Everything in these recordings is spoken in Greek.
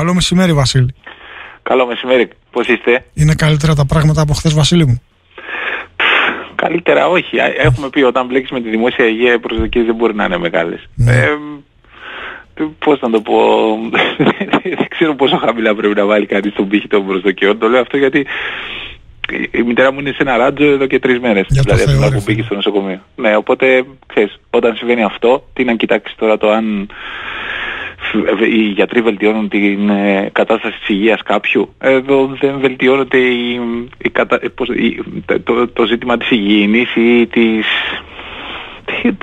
Καλό μεσημέρι, Βασίλη. Καλό μεσημέρι. Πώς είστε; Είναι καλύτερα τα πράγματα από χθες, Βασίλη μου; Καλύτερα όχι. Έχουμε πει όταν μπλέκεις με τη δημόσια υγεία οι προσδοκίες δεν μπορεί να είναι μεγάλες. Ναι. Ε, πώς να το πω, δεν ξέρω πόσο χαμηλά πρέπει να βάλει κάτι στον πύχη των προσδοκιών. Το λέω αυτό γιατί η μητέρα μου είναι σε ένα ράτζο εδώ και τρεις μέρες. Για το δηλαδή από Θεό, την ρε που μπήκε φίλε. στο νοσοκομείο. Ναι, οπότε ξέρεις, όταν συμβαίνει αυτό, τι να κοιτάξεις τώρα το αν οι γιατροί βελτιώνουν την ε, κατάσταση της υγείας κάποιου; Εδώ δεν βελτιώνεται η, η κατα... ε, πώς- η- το, το ζήτημα της υγιεινής ή της...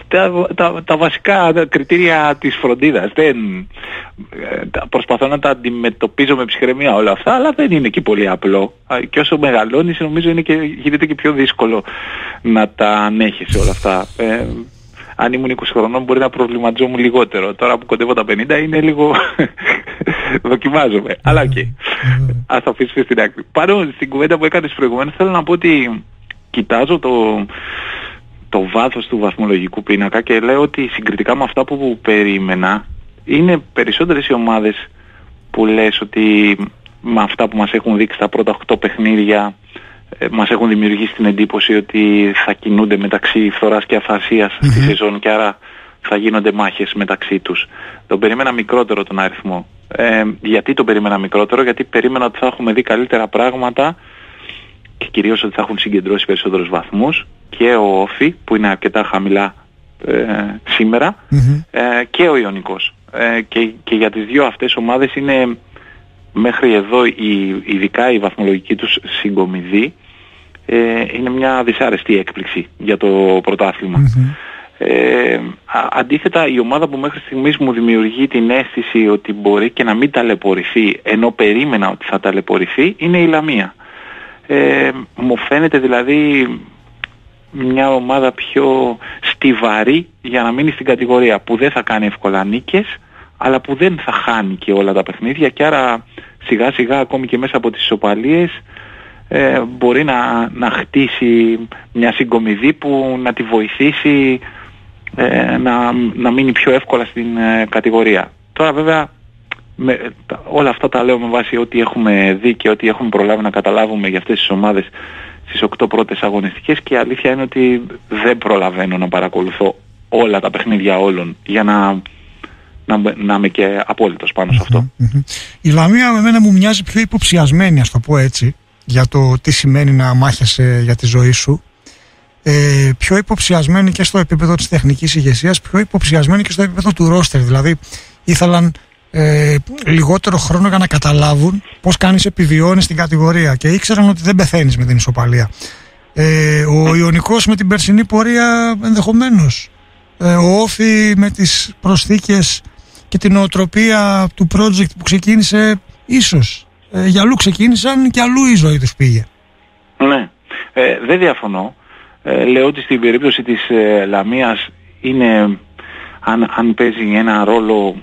Τα, τα, τα βασικά κριτήρια της φροντίδας. Δεν, ε, τα- προσπαθώ να τα αντιμετωπίζω με ψυχραιμία όλα αυτά, αλλά δεν είναι και πολύ απλό. Α, Και όσο μεγαλώνεις νομίζω είναι και, γίνεται και πιο δύσκολο να τα ανέχεις όλα αυτά. Ε, αν ήμουν 20 χρονών μπορεί να προβληματιζόμουν λιγότερο. Τώρα που κοντεύω τα 50 είναι λίγο... δοκιμάζομαι. Αλλά οκ. Ας το αφήσουμε στην άκρη. Πάνω στην κουβέντα που έκανες προηγουμένως θέλω να πω ότι κοιτάζω το, το βάθος του βαθμολογικού πίνακα και λέω ότι συγκριτικά με αυτά που περίμενα είναι περισσότερες οι ομάδες που λες ότι με αυτά που μας έχουν δείξει τα πρώτα 8 παιχνίδια ε, μας έχουν δημιουργήσει την εντύπωση ότι θα κινούνται μεταξύ φθοράς και αφασίας στη σεζόν και άρα θα γίνονται μάχες μεταξύ τους. Τον περίμενα μικρότερο τον αριθμό. Ε, γιατί τον περίμενα μικρότερο, γιατί περίμενα ότι θα έχουμε δει καλύτερα πράγματα και κυρίως ότι θα έχουν συγκεντρώσει περισσότερους βαθμούς και ο Όφη που είναι αρκετά χαμηλά ε, σήμερα Μμμ. ε, και ο Ιωνικός. Ε, και, και για τις δύο αυτές ομάδες είναι μέχρι εδώ η, ειδικά η βαθμολογική τους συγκομιδή ε, είναι μια δυσάρεστη έκπληξη για το πρωτάθλημα. Μμμ. Ε, α- αντίθετα η ομάδα που μέχρι στιγμής μου δημιουργεί την αίσθηση ότι μπορεί και να μην ταλαιπωρηθεί ενώ περίμενα ότι θα ταλαιπωρηθεί είναι η Λαμία. Ε, μου φαίνεται δηλαδή μια ομάδα πιο στιβαρή για να μείνει στην κατηγορία που δεν θα κάνει εύκολα νίκες αλλά που δεν θα χάνει και όλα τα παιχνίδια και άρα σιγά σιγά ακόμη και μέσα από τις ισοπαλίες ε, μπορεί να, να χτίσει μια συγκομιδή που να τη βοηθήσει ε, να, να μείνει πιο εύκολα στην ε, κατηγορία. Τώρα βέβαια με, τα- όλα αυτά τα λέω με βάση ό,τι έχουμε δει και ό,τι έχουμε προλάβει να καταλάβουμε για αυτές τις ομάδες στις 8 πρώτες αγωνιστικές και η αλήθεια είναι ότι δεν προλαβαίνω να παρακολουθώ όλα τα παιχνίδια όλων για να, να, να είμαι και απόλυτος πάνω σε αυτό. Μμμ. Η Λαμία με μένα μου μοιάζει πιο υποψιασμένη, ας το πω έτσι, για το τι σημαίνει να μάχεσαι για τη ζωή σου. Ε, πιο υποψιασμένη και στο επίπεδο της τεχνικής ηγεσίας, πιο υποψιασμένη και στο επίπεδο του ρόστερ. Δηλαδή, ήθελαν ε, λιγότερο χρόνο για να καταλάβουν πώς κάνεις επιβιώνεις στην κατηγορία και ήξεραν ότι δεν πεθαίνεις με την ισοπαλία. Ε, ο Ιωνικός με την περσινή πορεία ενδεχομένως. Ε, ο Όφη με τις προσθήκες και την οτροπία του project που ξεκίνησε ίσως. Ε, για αλλού ξεκίνησαν και αλλού η ζωή τους πήγε. Ναι, ε, δεν διαφωνώ. Ε, λέω ότι στην περίπτωση της ε, Λαμίας είναι, αν, αν παίζει ένα ρόλο,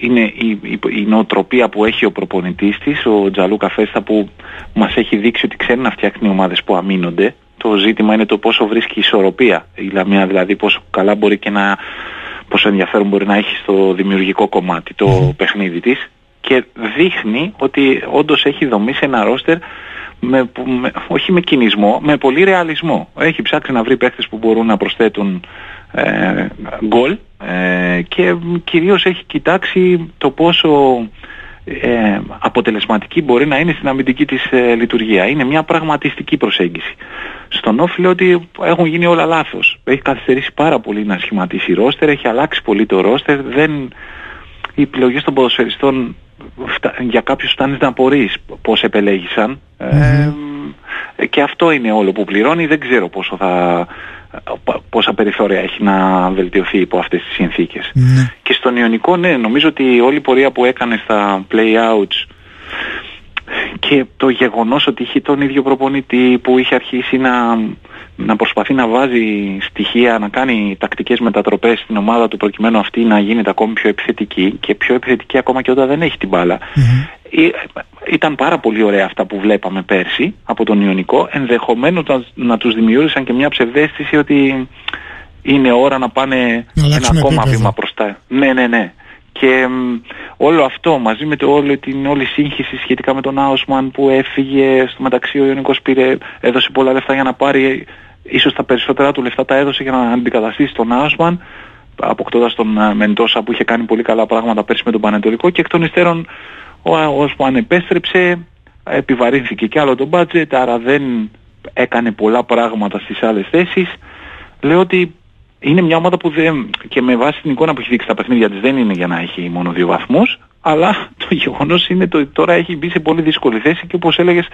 είναι η, η, η νοοτροπία που έχει ο προπονητής της, ο Τζαλούκα Φέστα που μας έχει δείξει ότι ξέρει να φτιάχνει ομάδες που αμήνονται. Το ζήτημα είναι το πόσο βρίσκει ισορροπία η Λαμία, δηλαδή πόσο καλά μπορεί και να, πόσο ενδιαφέρον μπορεί να έχει στο δημιουργικό κομμάτι το παιχνίδι της και δείχνει ότι όντως έχει δομήσει ένα ρόστερ με, που- με- όχι με κινησμό, με πολύ ρεαλισμό. Έχει ψάξει να βρει παίχτες που μπορούν να προσθέτουν ε, γκολ ε, και κυρίως έχει κοιτάξει το πόσο ε, αποτελεσματική μπορεί να είναι στην αμυντική της ε, λειτουργία. Είναι μια πραγματιστική προσέγγιση. Στον Όφη λέω ότι έχουν γίνει όλα λάθος. Έχει καθυστερήσει πάρα πολύ να σχηματίσει ρόστερ, έχει αλλάξει πολύ το ρόστερ, δεν... Οι επιλογές των ποδοσφαιριστών φτα- για κάποιους φτάνεις να απορείς πώς επελέγησαν. Ε, και αυτό είναι όλο που πληρώνει. Δεν ξέρω πόσο θα, πόσα περιθώρια έχει να βελτιωθεί υπό αυτές τις συνθήκες. Ναι. Και στον Ιωνικό, ναι, νομίζω ότι όλη η πορεία που έκανε στα play-outs και το γεγονός ότι είχε τον ίδιο προπονητή που είχε αρχίσει να, να προσπαθεί να βάζει στοιχεία, να κάνει τακτικές μετατροπές στην ομάδα του προκειμένου αυτή να γίνεται ακόμη πιο επιθετική και πιο επιθετική ακόμα και όταν δεν έχει την μπάλα. Μμμ. Ε, Ήταν πάρα πολύ ωραία αυτά που βλέπαμε πέρσι από τον Ιωνικό, ενδεχομένως να, να τους δημιούργησαν και μια ψευδέστηση ότι είναι ώρα να πάνε Να ένα αλλάξουν ακόμα επίπεδο. βήμα μπροστά. Ναι, ναι, ναι. και όλο αυτό μαζί με το, όλη την όλη σύγχυση σχετικά με τον Άουσμαν που έφυγε, στο μεταξύ ο Ιωνικός πήρε, έδωσε πολλά λεφτά για να πάρει, ίσως τα περισσότερα του λεφτά τα έδωσε για να αντικαταστήσει τον Άουσμαν, αποκτώντας τον ε, Μεντόσα που είχε κάνει πολύ καλά πράγματα πέρσι με τον Πανετολικό και εκ των υστέρων ο Άουσμαν επέστρεψε, επιβαρύνθηκε κι άλλο το budget, άρα δεν έκανε πολλά πράγματα στις άλλες θέσεις. Λέω ότι είναι μια ομάδα που δεν, και με βάση την εικόνα που έχει δείξει τα παιχνίδια της δεν είναι για να έχει μόνο δύο βαθμούς, αλλά το γεγονός είναι ότι τώρα έχει μπει σε πολύ δύσκολη θέση και όπως έλεγες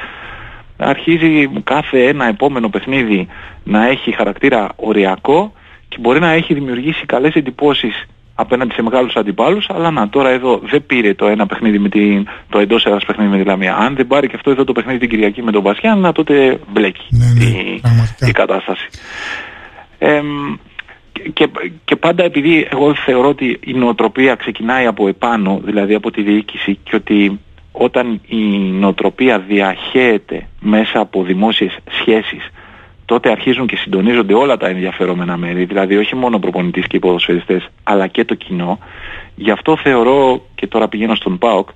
αρχίζει κάθε ένα επόμενο παιχνίδι να έχει χαρακτήρα οριακό και μπορεί να έχει δημιουργήσει καλές εντυπώσεις απέναντι σε μεγάλους αντιπάλους, αλλά να τώρα εδώ δεν πήρε το ένα παιχνίδι με την, το εντός έδρας παιχνίδι με τη Λαμία. Αν δεν πάρει και αυτό εδώ το παιχνίδι την Κυριακή με τον Βασιάν, τότε μπλέκει ναι, ναι, η, η, κατάσταση. και, και πάντα επειδή εγώ θεωρώ ότι η νοοτροπία ξεκινάει από επάνω, δηλαδή από τη διοίκηση και ότι όταν η νοοτροπία διαχέεται μέσα από δημόσιες σχέσεις τότε αρχίζουν και συντονίζονται όλα τα ενδιαφερόμενα μέρη, δηλαδή όχι μόνο ο προπονητής και οι ποδοσφαιριστές, αλλά και το κοινό. Γι' αυτό θεωρώ, και τώρα πηγαίνω στον ΠΑΟΚ,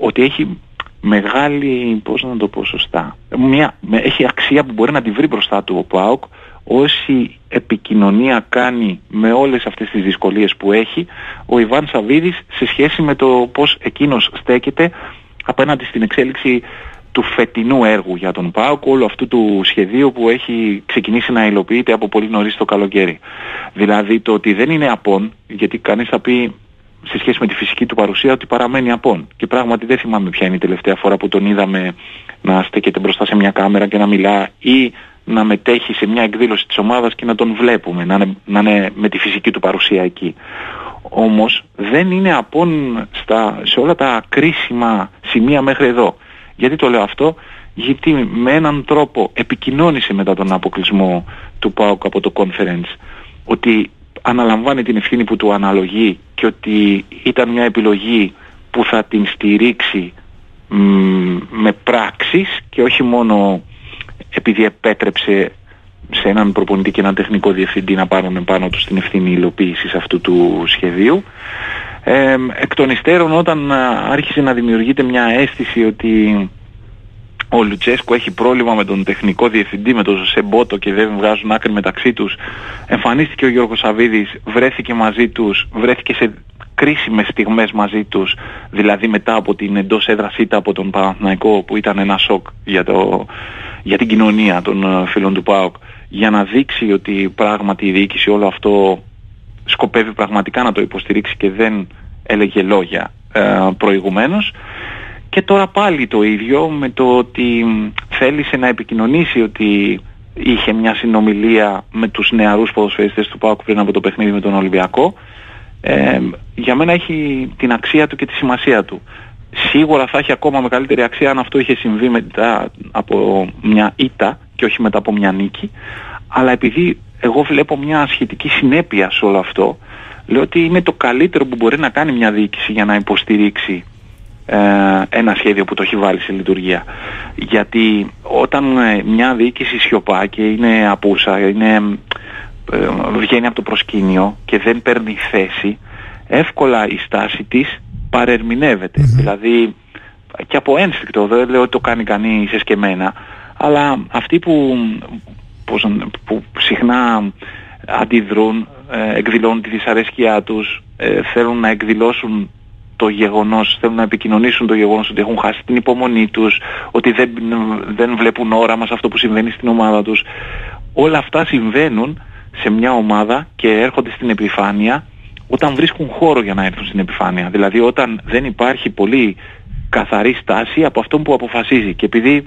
ότι έχει μεγάλη, πώς να το πω σωστά, μια, έχει αξία που μπορεί να τη βρει μπροστά του ο ΠΑΟΚ, όση επικοινωνία κάνει με όλες αυτές τις δυσκολίες που έχει ο Ιβάν Σαββίδης σε σχέση με το πώς εκείνος στέκεται απέναντι στην εξέλιξη του φετινού έργου για τον ΠΑΟΚ, όλου αυτού του σχεδίου που έχει ξεκινήσει να υλοποιείται από πολύ νωρίς το καλοκαίρι. Δηλαδή το ότι δεν είναι απόν, γιατί κανείς θα πει σε σχέση με τη φυσική του παρουσία ότι παραμένει απόν. Και πράγματι δεν θυμάμαι ποια είναι η τελευταία φορά που τον είδαμε να στέκεται μπροστά σε μια κάμερα και να μιλά ή να μετέχει σε μια εκδήλωση της ομάδας και να τον βλέπουμε, να είναι, να είναι με τη φυσική του παρουσία εκεί. Όμως δεν είναι απόν στα, σε όλα τα κρίσιμα σημεία μέχρι εδώ. Γιατί το λέω αυτό, γιατί με έναν τρόπο επικοινώνησε μετά τον αποκλεισμό του ΠΑΟΚ από το conference ότι αναλαμβάνει την ευθύνη που του αναλογεί και ότι ήταν μια επιλογή που θα την στηρίξει με πράξεις και όχι μόνο επειδή επέτρεψε σε έναν προπονητή και έναν τεχνικό διευθυντή να πάρουν πάνω του την ευθύνη υλοποίησης αυτού του σχεδίου. Ε, εκ των υστέρων όταν άρχισε να δημιουργείται μια αίσθηση ότι ο Λουτσέσκο έχει πρόβλημα με τον τεχνικό διευθυντή, με τον Σεμπότο και δεν βγάζουν άκρη μεταξύ τους. Εμφανίστηκε ο Γιώργος Σαββίδης, βρέθηκε μαζί τους, βρέθηκε σε κρίσιμες στιγμές μαζί τους, δηλαδή μετά από την εντός έδρας από τον Παναθηναϊκό που ήταν ένα σοκ για, το, για την κοινωνία των φίλων του ΠΑΟΚ, για να δείξει ότι πράγματι η διοίκηση όλο αυτό σκοπεύει πραγματικά να το υποστηρίξει και δεν έλεγε λόγια ε, προηγουμένως. Και τώρα πάλι το ίδιο με το ότι θέλησε να επικοινωνήσει ότι είχε μια συνομιλία με τους νεαρούς ποδοσφαιριστές του ΠΑΟΚ πριν από το παιχνίδι με τον Ολυμπιακό. Ε, για μένα έχει την αξία του και τη σημασία του. Σίγουρα θα έχει ακόμα μεγαλύτερη αξία αν αυτό είχε συμβεί μετά από μια ήττα και όχι μετά από μια νίκη. Αλλά επειδή εγώ βλέπω μια σχετική συνέπεια σε όλο αυτό, λέω ότι είναι το καλύτερο που μπορεί να κάνει μια διοίκηση για να υποστηρίξει ε, ένα σχέδιο που το έχει βάλει σε λειτουργία. Γιατί όταν ε, μια διοίκηση σιωπά και είναι απούσα, είναι, ε, βγαίνει από το προσκήνιο και δεν παίρνει θέση, εύκολα η στάση της παρερμηνεύεται. Δηλαδή και από ένστικτο, δεν λέω ότι το κάνει κανείς εσκεμένα, αλλά αυτοί που, που συχνά αντιδρούν, εκδηλώνουν τη δυσαρέσκειά τους, θέλουν να εκδηλώσουν το γεγονός, θέλουν να επικοινωνήσουν το γεγονός ότι έχουν χάσει την υπομονή τους, ότι δεν, δεν βλέπουν όραμα σε αυτό που συμβαίνει στην ομάδα τους. Όλα αυτά συμβαίνουν σε μια ομάδα και έρχονται στην επιφάνεια όταν βρίσκουν χώρο για να έρθουν στην επιφάνεια. Δηλαδή όταν δεν υπάρχει πολύ καθαρή στάση από αυτό που αποφασίζει. Και επειδή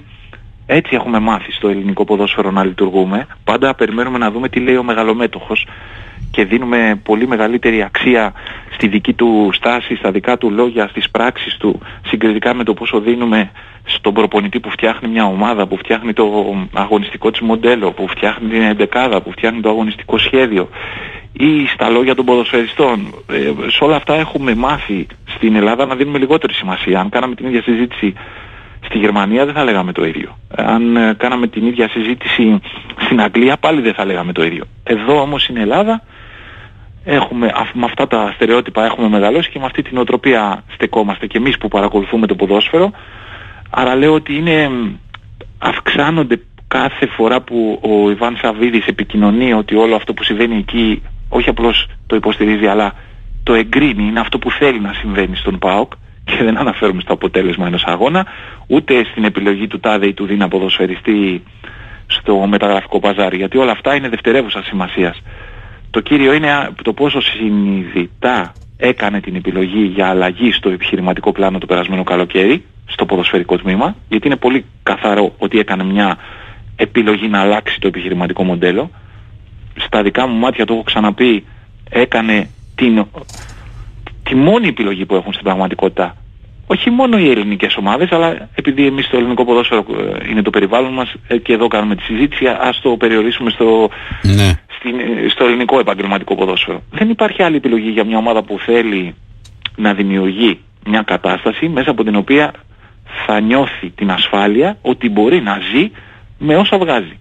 έτσι έχουμε μάθει στο ελληνικό ποδόσφαιρο να λειτουργούμε, πάντα περιμένουμε να δούμε τι λέει ο μεγαλομέτωχος και δίνουμε πολύ μεγαλύτερη αξία στη δική του στάση, στα δικά του λόγια, στις πράξεις του, συγκριτικά με το πόσο δίνουμε στον προπονητή που φτιάχνει μια ομάδα, που φτιάχνει το αγωνιστικό της μοντέλο, που φτιάχνει την εντεκάδα, που φτιάχνει το αγωνιστικό σχέδιο ή στα λόγια των ποδοσφαιριστών. Ε, σε όλα αυτά έχουμε μάθει στην Ελλάδα να δίνουμε λιγότερη σημασία. Αν κάναμε την ίδια συζήτηση στη Γερμανία δεν θα λέγαμε το ίδιο. Αν ε, κάναμε την ίδια συζήτηση στην Αγγλία πάλι δεν θα λέγαμε το ίδιο. Εδώ όμως στην Ελλάδα έχουμε, με αυτά τα στερεότυπα έχουμε μεγαλώσει και με αυτή την οτροπία στεκόμαστε και εμείς που παρακολουθούμε το ποδόσφαιρο. Άρα λέω ότι είναι, αυξάνονται κάθε φορά που ο Ιβάν Σαββίδης επικοινωνεί ότι όλο αυτό που συμβαίνει εκεί όχι απλώς το υποστηρίζει αλλά το εγκρίνει, είναι αυτό που θέλει να συμβαίνει στον ΠΑΟΚ και δεν αναφέρουμε στο αποτέλεσμα ενός αγώνα ούτε στην επιλογή του τάδε ή του δίνα ποδοσφαιριστή στο μεταγραφικό παζάρι γιατί όλα αυτά είναι δευτερεύουσα σημασίας. Το κύριο είναι το πόσο συνειδητά έκανε την επιλογή για αλλαγή στο επιχειρηματικό πλάνο το περασμένο καλοκαίρι, στο ποδοσφαιρικό τμήμα, γιατί είναι πολύ καθαρό ότι έκανε μια επιλογή να αλλάξει το επιχειρηματικό μοντέλο. Στα δικά μου μάτια το έχω ξαναπεί, έκανε την, τη μόνη επιλογή που έχουν στην πραγματικότητα όχι μόνο οι ελληνικές ομάδες, αλλά επειδή εμείς στο ελληνικό ποδόσφαιρο ε, είναι το περιβάλλον μας ε, και εδώ κάνουμε τη συζήτηση, ας το περιορίσουμε στο, ναι. στο ελληνικό επαγγελματικό ποδόσφαιρο. Δεν υπάρχει άλλη επιλογή για μια ομάδα που θέλει να δημιουργεί μια κατάσταση μέσα από την οποία θα νιώθει την ασφάλεια ότι μπορεί να ζει με όσα βγάζει.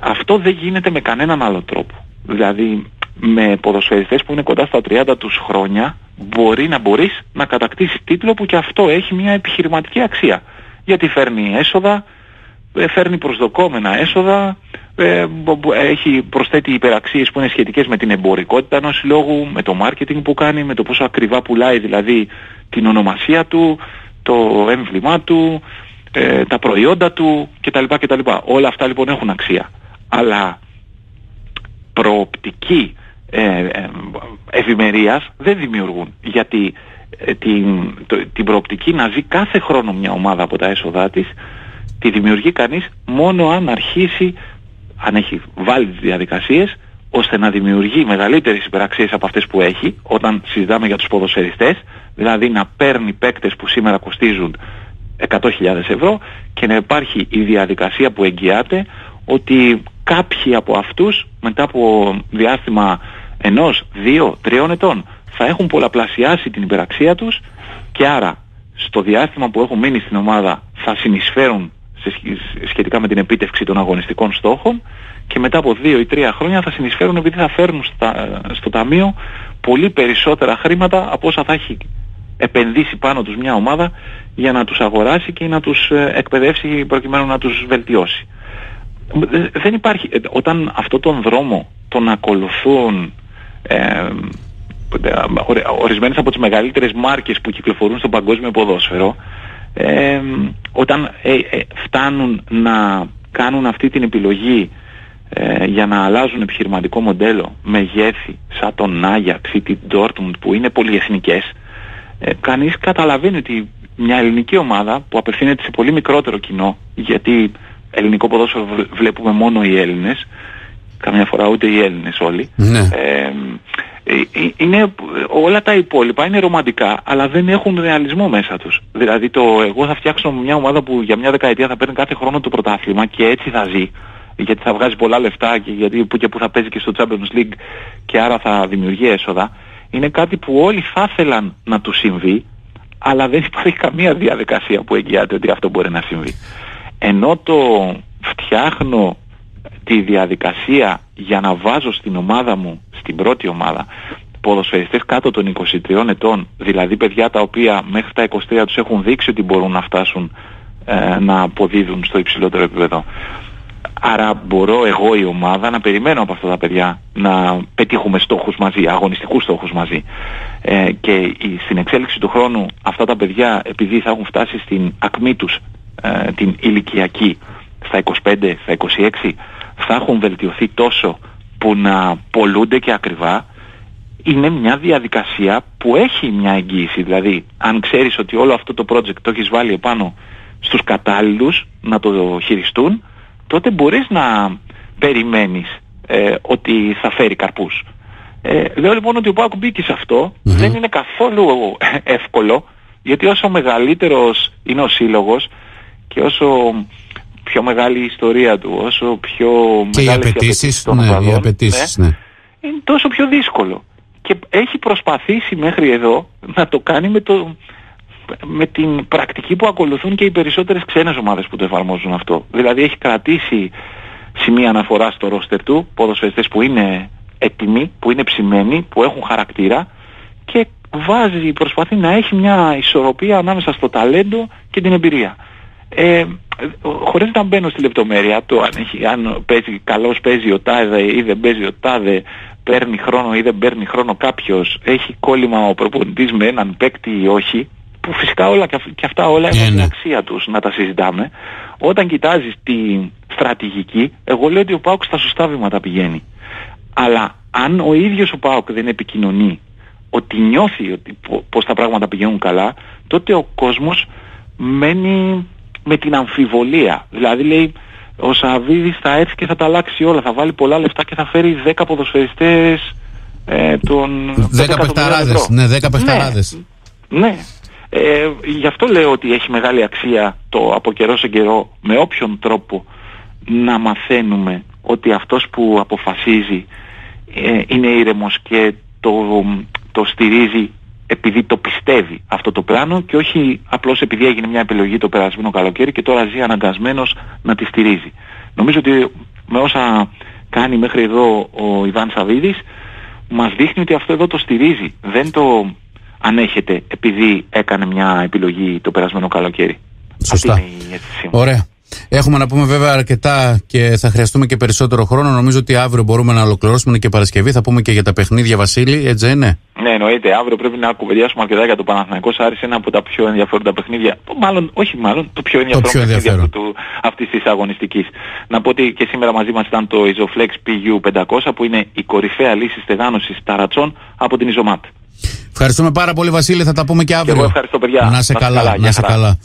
Αυτό δεν γίνεται με κανέναν άλλο τρόπο. Δηλαδή με ποδοσφαιριστές που είναι κοντά στα 30 τους χρόνια μπορεί να μπορείς να κατακτήσεις τίτλο που και αυτό έχει μια επιχειρηματική αξία. Γιατί φέρνει έσοδα, ε, φέρνει προσδοκόμενα έσοδα, ε, έχει προσθέτει υπεραξίες που είναι σχετικές με την εμπορικότητα ενός συλλόγου, με το marketing που κάνει, με το πόσο ακριβά πουλάει δηλαδή την ονομασία του, το έμβλημά του, ε, τα προϊόντα του κτλ. κτλ. Όλα αυτά λοιπόν έχουν αξία. Αλλά προοπτική ε, ε, ευημερίας δεν δημιουργούν. Γιατί ε, την, την προοπτική να ζει κάθε χρόνο μια ομάδα από τα έσοδά της τη δημιουργεί κανείς μόνο αν αρχίσει, αν έχει βάλει τις διαδικασίες ώστε να δημιουργεί μεγαλύτερες υπεραξίες από αυτές που έχει όταν συζητάμε για τους ποδοσφαιριστές δηλαδή να παίρνει παίκτες που σήμερα κοστίζουν 100.000 ευρώ και να υπάρχει η διαδικασία που εγγυάται ότι κάποιοι από αυτούς μετά από διάστημα ενός, δύο, τριών ετών θα έχουν πολλαπλασιάσει την υπεραξία τους και άρα στο διάστημα που έχουν μείνει στην ομάδα θα συνεισφέρουν σε, σχετικά με την επίτευξη των αγωνιστικών στόχων και μετά από δύο ή τρία χρόνια θα συνεισφέρουν επειδή θα φέρουν στα, στο ταμείο πολύ περισσότερα χρήματα από όσα θα έχει επενδύσει πάνω τους μια ομάδα για να τους αγοράσει και να τους ε, εκπαιδεύσει προκειμένου να τους βελτιώσει. Δεν υπάρχει, ε, όταν αυτό τον δρόμο τον ακολουθούν ε, ορισμένες από τις μεγαλύτερες μάρκες που κυκλοφορούν στο παγκόσμιο ποδόσφαιρο ε, όταν ε, ε, φτάνουν να κάνουν αυτή την επιλογή ε, για να αλλάζουν επιχειρηματικό μοντέλο μεγέθη σαν τον Άγιαξ ή την Dortmund που είναι πολυεθνικές ε, κανείς καταλαβαίνει ότι μια ελληνική ομάδα που απευθύνεται σε πολύ μικρότερο κοινό γιατί ελληνικό ποδόσφαιρο βλέπουμε μόνο οι Έλληνες καμιά φορά ούτε οι Έλληνες όλοι. Ναι. Ε, ε, είναι, όλα τα υπόλοιπα είναι ρομαντικά, αλλά δεν έχουν ρεαλισμό μέσα τους. Δηλαδή το εγώ θα φτιάξω μια ομάδα που για μια δεκαετία θα παίρνει κάθε χρόνο το πρωτάθλημα και έτσι θα ζει, γιατί θα βγάζει πολλά λεφτά και γιατί που και που θα παίζει και στο Champions League και άρα θα δημιουργεί έσοδα, είναι κάτι που όλοι θα ήθελαν να του συμβεί, αλλά δεν υπάρχει καμία διαδικασία που εγγυάται ότι αυτό μπορεί να συμβεί. Ενώ το φτιάχνω τη διαδικασία για να βάζω στην ομάδα μου, στην πρώτη ομάδα, ποδοσφαιριστές κάτω των 23 ετών, δηλαδή παιδιά τα οποία μέχρι τα 23 τους έχουν δείξει ότι μπορούν να φτάσουν ε, να αποδίδουν στο υψηλότερο επίπεδο. Άρα μπορώ εγώ η ομάδα να περιμένω από αυτά τα παιδιά να πετύχουμε στόχους μαζί, αγωνιστικούς στόχους μαζί. Ε, και στην εξέλιξη του χρόνου αυτά τα παιδιά επειδή θα έχουν φτάσει στην ακμή τους ε, την ηλικιακή στα 25, στα 26 θα έχουν βελτιωθεί τόσο που να πολλούνται και ακριβά είναι μια διαδικασία που έχει μια εγγύηση. Δηλαδή, αν ξέρεις ότι όλο αυτό το project το έχεις βάλει επάνω στους κατάλληλους να το χειριστούν, τότε μπορείς να περιμένεις ε, ότι θα φέρει καρπούς. Ε, λέω λοιπόν ότι ο Πάκου μπήκε σε αυτο δεν είναι καθόλου εύκολο, γιατί όσο μεγαλύτερος είναι ο σύλλογος και όσο πιο μεγάλη η ιστορία του, όσο πιο και μεγάλες οι απαιτήσεις των ναι, οι απαιτήσεις, ναι, ναι. είναι τόσο πιο δύσκολο. Και έχει προσπαθήσει μέχρι εδώ να το κάνει με, το, με την πρακτική που ακολουθούν και οι περισσότερες ξένες ομάδες που το εφαρμόζουν αυτό. Δηλαδή έχει κρατήσει σημεία αναφορά στο ρόστερ του, ποδοσφαιριστές που είναι έτοιμοι, που είναι ψημένοι, που έχουν χαρακτήρα και βάζει, προσπαθεί να έχει μια ισορροπία ανάμεσα στο ταλέντο και την εμπειρία. Ε, χωρίς να μπαίνω στη λεπτομέρεια το αν, έχει, αν παίζει, καλώς παίζει ο τάδε ή δεν παίζει ο τάδε παίρνει χρόνο ή δεν παίρνει χρόνο κάποιος έχει κόλλημα ο προπονητής με έναν παίκτη ή όχι που φυσικά όλα και αυτά όλα έχουν yeah, την ναι. αξία τους να τα συζητάμε όταν κοιτάζεις τη στρατηγική εγώ λέω ότι ο Πάουκ στα σωστά βήματα πηγαίνει αλλά αν ο ίδιος ο Πάουκ δεν επικοινωνεί ότι νιώθει ότι πως τα πράγματα πηγαίνουν καλά τότε ο κόσμος μένει με την αμφιβολία. Δηλαδή λέει ο Σαββίδης θα έρθει και θα τα αλλάξει όλα. Θα βάλει πολλά λεφτά και θα φέρει 10 ποδοσφαιριστές ε, των 10 παιχταράδες. Ναι, 10 παιχταράδες. Ναι. ναι. Ε, γι' αυτό λέω ότι έχει μεγάλη αξία το από καιρό σε καιρό με όποιον τρόπο να μαθαίνουμε ότι αυτός που αποφασίζει ε, είναι ήρεμος και το, το στηρίζει επειδή το πιστεύει αυτό το πλάνο και όχι απλώς επειδή έγινε μια επιλογή το περασμένο καλοκαίρι και τώρα ζει αναγκασμένος να τη στηρίζει. Νομίζω ότι με όσα κάνει μέχρι εδώ ο Ιβάν Σαββίδης μας δείχνει ότι αυτό εδώ το στηρίζει. Δεν το ανέχεται επειδή έκανε μια επιλογή το περασμένο καλοκαίρι. Σωστά. Ωραία. Έχουμε να πούμε βέβαια αρκετά και θα χρειαστούμε και περισσότερο χρόνο. Νομίζω ότι αύριο μπορούμε να ολοκληρώσουμε και Παρασκευή. Θα πούμε και για τα παιχνίδια, Βασίλη, έτσι είναι; Ναι, εννοείται. Αύριο πρέπει να κουβεντιάσουμε αρκετά για το Παναθηναϊκός Άρης, ένα από τα πιο ενδιαφέροντα παιχνίδια. Μάλλον, όχι μάλλον, το πιο ενδιαφέρον, το πιο ενδιαφέρον. Του, αυτής της αγωνιστικής. Να πω ότι και σήμερα μαζί μας ήταν το Isoflex PU500 που είναι η κορυφαία λύση στεγάνωσης ταρατσών από την Isomat. Ευχαριστούμε πάρα πολύ Βασίλη, θα τα πούμε και αύριο. Και εγώ ευχαριστώ παιδιά. Να σε καλά, να σε καλά.